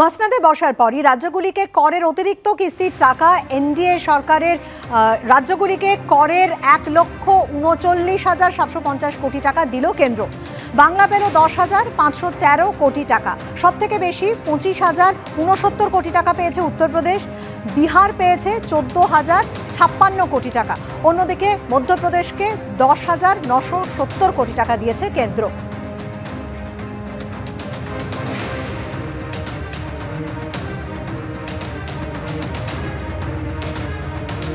মসনাদে বসার পরই রাজ্যগুলিকে করের অতিরিক্ত কিস্তির টাকা এনডিএ সরকারের রাজ্যগুলিকে করের এক লক্ষ উনচল্লিশ হাজার সাতশো পঞ্চাশ কোটি টাকা দিল কেন্দ্র। বাংলা পেল দশ হাজার পাঁচশো তেরো কোটি টাকা। সব থেকে বেশি পঁচিশ হাজার উনসত্তর কোটি টাকা পেয়েছে উত্তরপ্রদেশ। বিহার পেয়েছে চোদ্দ হাজার ছাপ্পান্ন কোটি টাকা। অন্যদিকে মধ্যপ্রদেশকে দশ হাজার নশো সত্তর কোটি টাকা দিয়েছে কেন্দ্র।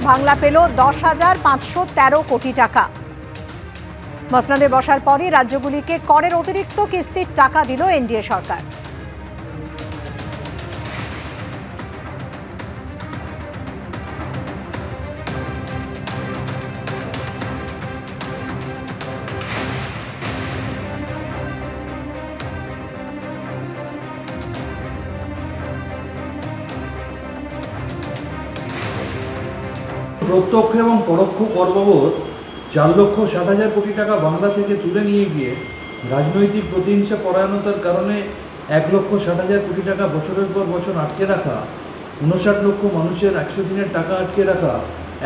বাংলা পেল দশ হাজার পাঁচশো তেরো কোটি টাকা। মসলাদে বসার পরই রাজ্যগুলিকে করের অতিরিক্ত কিস্তির টাকা দিল এনডিএ সরকার। প্রত্যক্ষ এবং পরোক্ষ কর বাবদ চার লক্ষ ষাট হাজার কোটি টাকা বাংলা থেকে তুলে নিয়ে গিয়ে রাজনৈতিক প্রতিহিংসা পরায়ণতার কারণে এক লক্ষ ষাট হাজার কোটি টাকা বছরের পর বছর আটকে রাখা, উনষাট লক্ষ মানুষের একশো দিনের টাকা আটকে রাখা,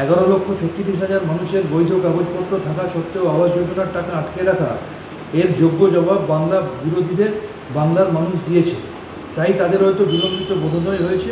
এগারো লক্ষ ছত্রিশ হাজার মানুষের বৈধ কাগজপত্র থাকা সত্ত্বেও আবাস যোজনার টাকা আটকে রাখা, এর যোগ্য জবাব বাংলা বিরোধীদের বাংলার মানুষ দিয়েছে। তাই তাদের হয়তো বিলম্বিত বোধোদয় হয়েছে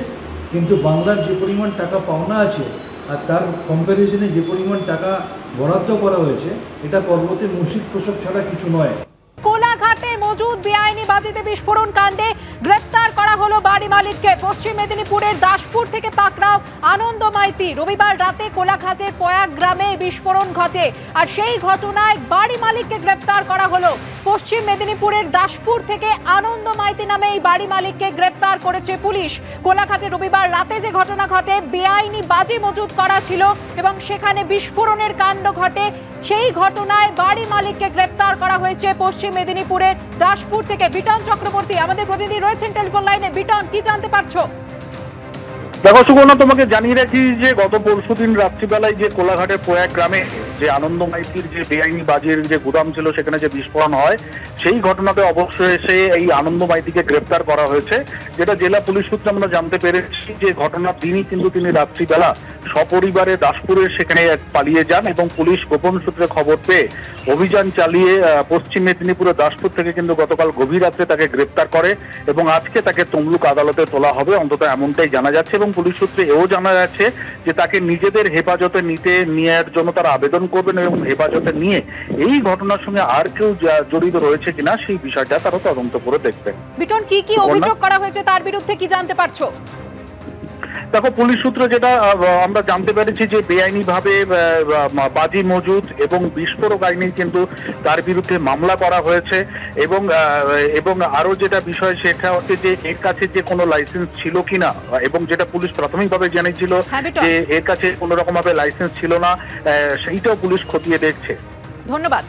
কিন্তু বাংলার যে পরিমাণ টাকা পাওনা আছে আর তার কম্প্যারিজনে যে পরিমাণ টাকা বরাদ্দ করা হয়েছে, এটা পর্বতে মুশিক প্রসব ছাড়া কিছু নয়। কোলাঘাটে মজুদ বেআইনি বাজিতে বিস্ফোরণ কাণ্ডে গ্রেপ্তার করা হলো বাড়ি মালিককে। পশ্চিম মেদিনীপুরের দাসপুর থেকে পাকড়াও আনন্দ মাইতি রবিবার রাতে কোলাঘাটের পয়াগ গ্রামে বিস্ফোরণ ঘটে আর সেই ঘটনায় বাড়ি মালিককে গ্রেপ্তার করা হলো। পশ্চিম মেদিনীপুরের দাসপুর থেকে আনন্দ মাইতি নামে এই বাড়ি মালিককে গ্রেপ্তার করেছে পুলিশ। কোলাঘাটে রবিবার রাতে যে ঘটনা ঘটে, বেআইনি বাজি মজুদ করা ছিল এবং সেখানে বিস্ফোরণের কাণ্ড ঘটে। সেই ঘটনায় বাড়ি মালিককে গ্রেপ্তার করা হয়েছে পশ্চিম মেদিনীপুরের দাসপুর থেকে বিটন চক্রবর্তী। আমাদের প্রতিনিধি রয়েছেন টেলিফোন লাইনে। বিটন, কি জানতে পারছ? দেখো সুবর্ণা, তোমাকে জানিয়ে রাখি যে গত পরশুদিন রাত্রিবেলায় যে কোলাঘাটের প্রয়াগ গ্রামে যে আনন্দ মাইতির যে বেআইনি বাজির যে গুদাম ছিল, সেখানে যে বিস্ফোরণ হয়, সেই ঘটনাতে অবশ্যই এসে এই আনন্দ মাইতিকে গ্রেপ্তার করা হয়েছে, যেটা জেলা পুলিশ সূত্রে আমরা জানতে পেরেছি যে ঘটনার দিনই কিন্তু তিনি রাত্রিবেলা সপরিবারে দাসপুরের সেখানে পালিয়ে যান এবং পুলিশ গোপন সূত্রে খবর পেয়ে অভিযান চালিয়ে পশ্চিম মেদিনীপুরের দাসপুর থেকে কিন্তু গতকাল গভীর রাত্রে তাকে গ্রেপ্তার করে এবং আজকে তাকে তমলুক আদালতে তোলা হবে। অন্তত এমনটাই জানা যাচ্ছে এবং পুলিশ সূত্রে এও জানা যাচ্ছে যে তাকে নিজেদের হেফাজতে নিতে নেওয়ার জন্য তারা আবেদন করবেন এবং হেফাজতে নিয়ে এই ঘটনার সঙ্গে আর কেউ জড়িত রয়েছে কিনা সেই বিষয়টা তারা তদন্ত করে দেখবেন। বিটন কি কি অভিযোগ করা হয়েছে তার বিরুদ্ধে কি জানতে পারছ? দেখো পুলিশ সূত্রে যেটা আমরা জানতে পেরেছি যে বেআইনি ভাবে বাজি মজুদ এবং বিস্ফোরক আইনে কিন্তু তার বিরুদ্ধে মামলা করা হয়েছে। এবং এবং আরও যেটা বিষয় সেটা হচ্ছে যে এর কাছে যে কোনো লাইসেন্স ছিল কিনা এবং যেটা পুলিশ প্রাথমিকভাবে জেনেছিল হ্যাঁ। যে এর কাছে কোনো রকম ভাবে লাইসেন্স ছিল না সেইটাও পুলিশ খতিয়ে দেখছে। ধন্যবাদ।